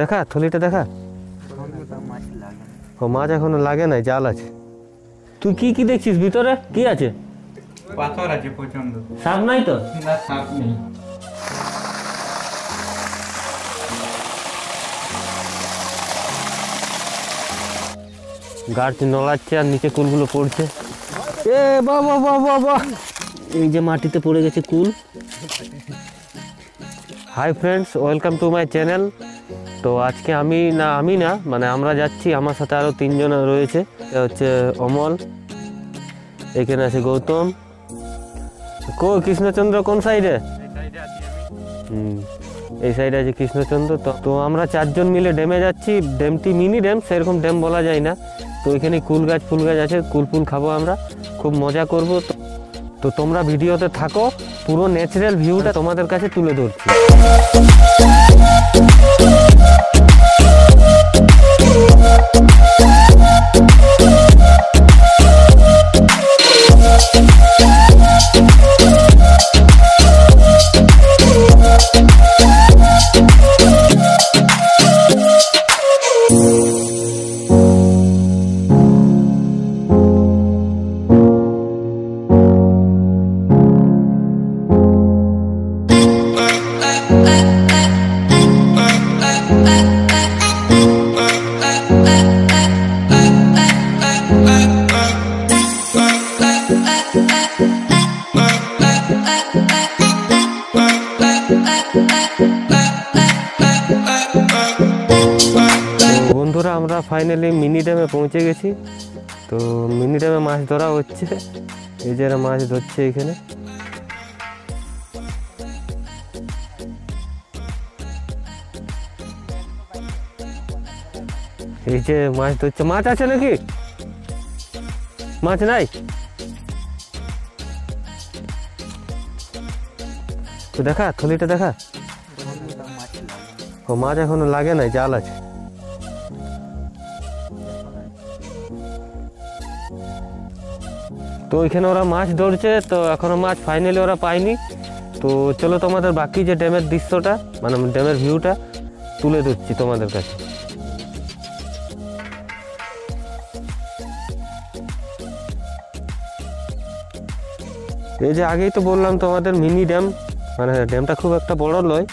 দেখা থলিটা দেখা? ও মাছ এখনও লাগে নাই জাল আছে। তুই কি কি দেখছিস ভিতরে? কি আছে? পাথর আছে প্রচণ্ড সাপ নাই তো? না সাপ নেই। গাছ নড়াচ্ছে আর নিচে কুলগুলো পড়ছে। এ বাবা বাবা বাবা এই যে মাটিতে পড়ে গেছে কুল। Hi friends welcome to my channel তো আজকে আমি না আমি না মানে আমরা যাচ্ছি, আমার সাথে আরও তিনজন রয়েছে। হচ্ছে অমল, এখানে আছে গৌতম। কো, কৃষ্ণচন্দ্র কোন সাইডে হুম, এই সাইডে আছে কৃষ্ণচন্দ্র। তো তো আমরা চারজন মিলে ড্যামে যাচ্ছি। ড্যামটি মিনি ড্যাম সেরকম ড্যাম বলা যায় না। তো এখানে কুল গাছ, ফুল গাছ আছে, কুল ফুল খাব আমরা। খুব মজা করব। তো তো তোমরা ভিডিওতে থাকো। পুরো ন্যাচারাল ভিউটা তোমাদের কাছে তুলে ধরছি। ফাইনালি মিনি ড্যামে পৌঁছে গেছি। তো মিনি ড্যামে মাছ ধরা হচ্ছে। এই যারা মাছ ধরছে এখানে। এই যে মাছ ধরছে। মাছ আছে নাকি? মাছ নাই? দেখা, থলিটা দেখা। ও, মাছ এখনও লাগে নাই, জাল আছে। তো ওইখানে ওরা মাছ ধরছে, তো এখনও মাছ ফাইনালি ওরা পায়নি। তো চলো তোমাদের বাকি যে ড্যামের দৃশ্যটা মানে ড্যামের ভিউটা তুলে ধরছি তোমাদের কাছে। এই যে আগেই তো বললাম তোমাদের মিনি ড্যাম মানে ড্যামটা খুব একটা বড় নয়।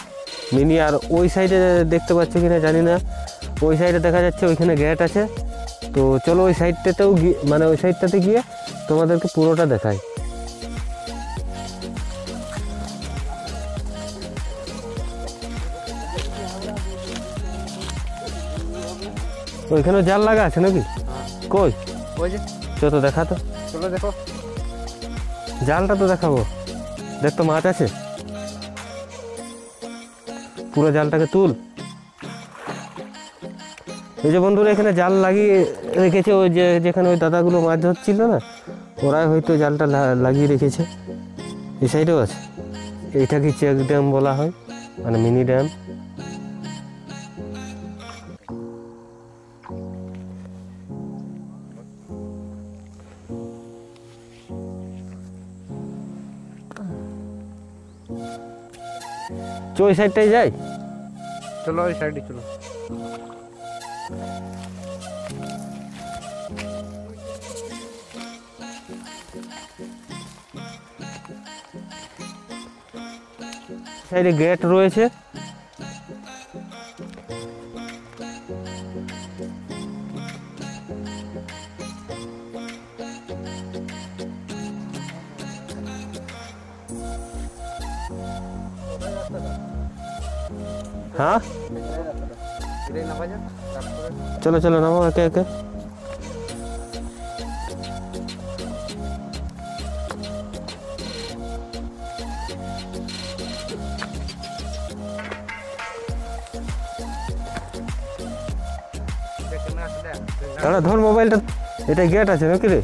মিনি আর ওই সাইডে দেখতে পাচ্ছ কিনা জানি না। ওই সাইডে দেখা যাচ্ছে ওইখানে গেট আছে। তো চলো ওই সাইডটাতেও গিয়ে মানে ওই সাইডটাতে গিয়ে তোমাদেরকে পুরোটা দেখাই। ওইখানে জাল লাগা আছে নাকি? কই? চো তো দেখা তো। চলো দেখো। জালটা তো দেখাবো। দেখ তো মাছ আছে। পুরো জালটাকে তুল। এই যে বন্ধুরা এখানে জাল লাগিয়ে রেখেছে ওই যে যেখানে ওই দাদাগুলো মাছ ধরছিল না? ওরাই হয়তো জালটা লাগিয়ে রেখেছে। এই সাইডেও আছে। এইটাকে চেক ড্যাম বলা হয় মানে মিনি ড্যাম। ওই সাইডটাই যাই। চলো ওই সাইডে চলো। সাইডে গেট রয়েছে। হ্যাঁ? এটাই নামা যাক তারপরে চলো দাদা, ধর মোবাইলটা। এটা গেট আছে নাকি রে?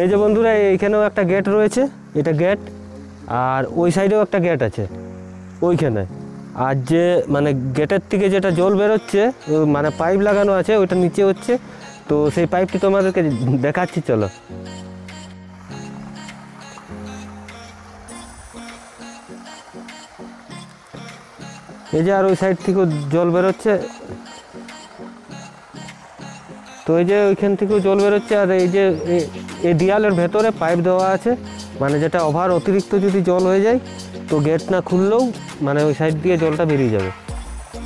এই যে বন্ধুরা, এইখানেও একটা গেট রয়েছে, এটা গেট আর ওই সাইডেও একটা গেট আছে, ওইখানে। আর যে মানে গেটের থেকে যেটা জল বেরোচ্ছে মানে পাইপ লাগানো আছে, ওইটা নিচে হচ্ছে তো সেই পাইপটি তোমাদেরকে দেখাচ্ছি, চলো। এই যে আর ওই সাইড থেকেও জল বেরোচ্ছে। তো এই যে ওইখান থেকেও জল বেরোচ্ছে, আর এই যে এই দেয়ালের ভেতরে পাইপ দেওয়া আছে। মানে যেটা ওভার অতিরিক্ত যদি জল হয়ে যায়, তো গেট না খুললেও মানে ওই সাইড দিয়ে জলটা বেরিয়ে যাবে।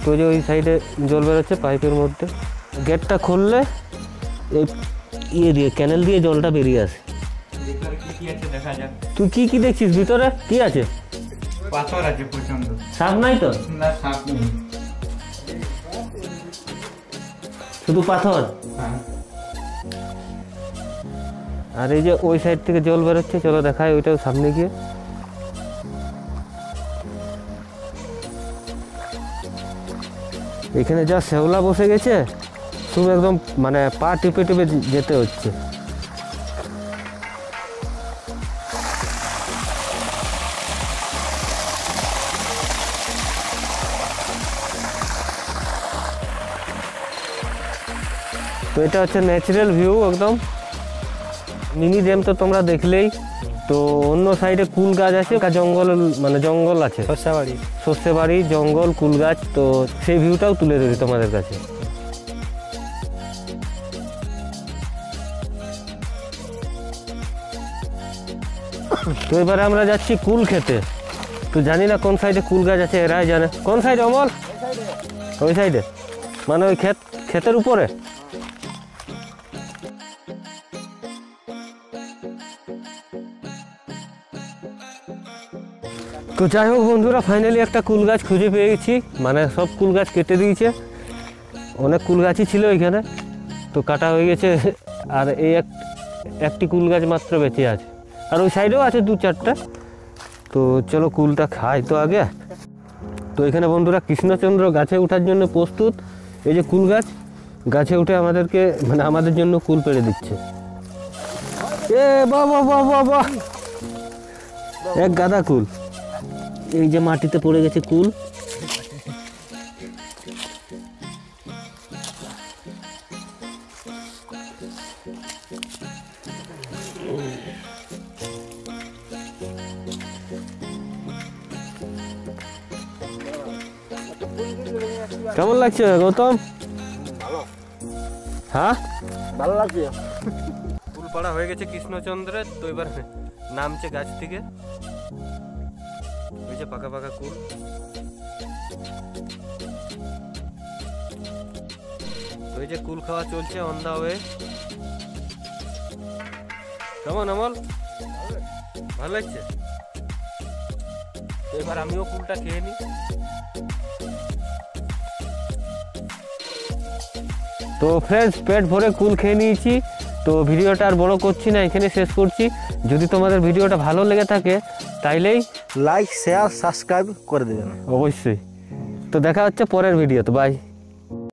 তো যে ওই সাইডে জল বেরোচ্ছে পাইপের মধ্যে। গেটটা খুললে ইয়ে দিয়ে ক্যানেল দিয়ে জলটা বেরিয়ে আসে। তুই কি কি দেখছিস ভিতরে? কি আছে? পাথর আছে প্রচণ্ড সাপ নাই তো? না সাপ নেই। শুধু পাথর? হ্যাঁ। আর এই যে ওই সাইড থেকে জল বেরোচ্ছে চলো দেখায় ওইটাও সামনে গিয়ে। এখানে যা শ্যাওলা বসে গেছে শুধু একদম মানে পা টিপে টিপে যেতে হচ্ছে। তো এটা হচ্ছে ন্যাচারাল ভিউ একদম। মিনি ড্যাম তো তোমরা দেখলেই। তো অন্য সাইডে কুল গাছ আছে জঙ্গল মানে জঙ্গল আছে। সরষাবাড়ি সর্ষে বাড়ি জঙ্গল কুল গাছ তো সেই ভিউটাও তুলে ধরি তোমাদের কাছে। তো এবারে আমরা যাচ্ছি কুল খেতে। তো জানি না কোন সাইডে কুল গাছ আছে, এরাই জানে। কোন সাইডে অমল? ওই সাইডে মানে ওই ক্ষেত, ক্ষেতের উপরে? তো যাই হোক বন্ধুরা ফাইনালি একটা কুল গাছ খুঁজে পেয়ে গেছি। মানে সব কুল গাছ কেটে দিয়েছে। অনেক কুল গাছই ছিল এখানে। তো কাটা হয়ে গেছে। আর এই এক একটি কুল গাছ মাত্র বেঁচে আছে। আর ওই সাইডেও আছে দু চারটা। তো চলো কুলটা খাই তো আগে। তো এখানে বন্ধুরা কৃষ্ণচন্দ্র গাছে ওঠার জন্য প্রস্তুত। এই যে কুল গাছ, গাছে উঠে আমাদেরকে মানে আমাদের জন্য কুল পেড়ে দিচ্ছে। এ বাবা এক গাদা কুল। এই যে মাটিতে পড়ে গেছে কুল। কেমন লাগছে গৌতম? হ্যাঁ? ভালো লাগছে। ফুল পাড়া হয়ে গেছে কৃষ্ণচন্দ্রের তো এবার নামছে গাছ থেকে। ওই যে পাকা পাকা কুল। ওই যে কুল খাওয়া চলছে অন দা ওয়ে কেমন আমল ভালো লাগছে? এবার আমিও কুলটা খেয়ে নিই। তো ফ্রেন্ডস পেট ভরে কুল খেয়ে নিয়েছি। তো ভিডিওটা আর বড় করছি না এখানে শেষ করছি। যদি তোমাদের ভিডিওটা ভালো লেগে থাকে তাইলেই লাইক শেয়ার সাবস্ক্রাইব করে দেবেন। অবশ্যই। তো দেখা হচ্ছে পরের ভিডিওতে বাই